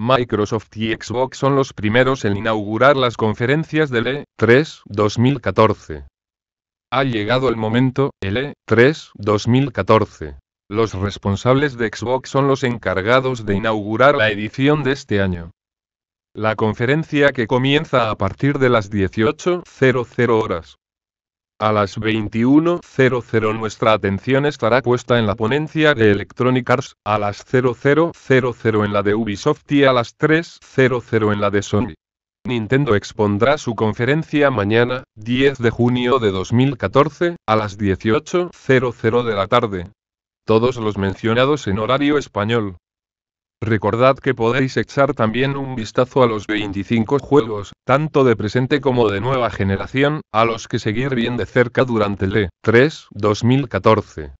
Microsoft y Xbox son los primeros en inaugurar las conferencias del E3 2014. Ha llegado el momento, el E3 2014. Los responsables de Xbox son los encargados de inaugurar la edición de este año. La conferencia que comienza a partir de las 18.00 horas. A las 21.00 nuestra atención estará puesta en la ponencia de Electronic Arts, a las 00.00 en la de Ubisoft y a las 3.00 en la de Sony. Nintendo expondrá su conferencia mañana, 10 de junio de 2014, a las 18.00 de la tarde. Todos los mencionados en horario español. Recordad que podéis echar también un vistazo a los 25 juegos, tanto de presente como de nueva generación, a los que seguir bien de cerca durante el E3 2014.